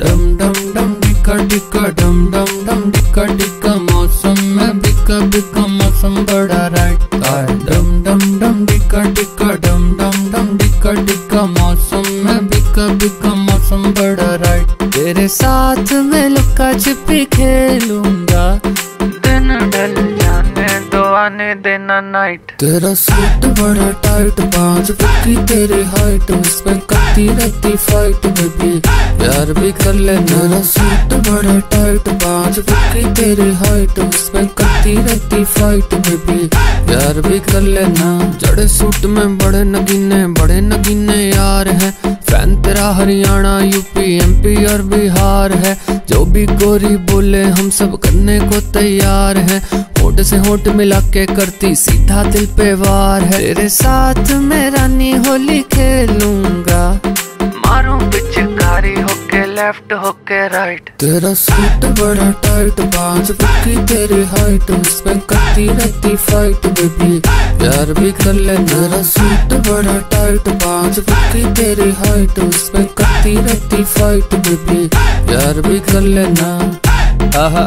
डम डम डम डिका डिका डम डम डम डिका डिका मौसम में बिका बिका मौसम बड़ा राइट डम डम डम डिका डिका डम डम डम डिका डिका मौसम में बिका बिका मौसम बड़ा राइट तेरे साथ में लुका छिपी खेलूँगा आने देना नाइट तेरा सूट बड़ा टाइट बाज पक्की तेरी हाइट उस पे करती रहती फाइट बेबी प्यार भी कर ले, मेरा सूट बड़ा टाइट बाज पक्की तेरी हाइट उस पे करती रहती फाइट बेबी प्यार भी कर लेना जड़े सूट में बड़े नगीने बड़े नगीने यार हैं। फ़ैन तेरा हरियाणा यूपी एमपी और बिहार है। जो भी गोरी बोले, हम सब करने को तैयार हैं। होट से होट मिला के करती, सीधा दिल पे वार है। तेरे साथ मैं रानी होली खेलूँगा। मारूं पिचकारी होके लेफ़्ट होके राइट तेरा सूट बड़ा टाइट बाँस पक्की तेरी हाइट उस पे करती रहती फाइट बेबी प्यार भी कर ले तेरा सूट बड़ा टाइट बाँस पक्की तेरी हाइट उस पे करती रहती फाइट बेबी प्यार भी कर लेना। आहा।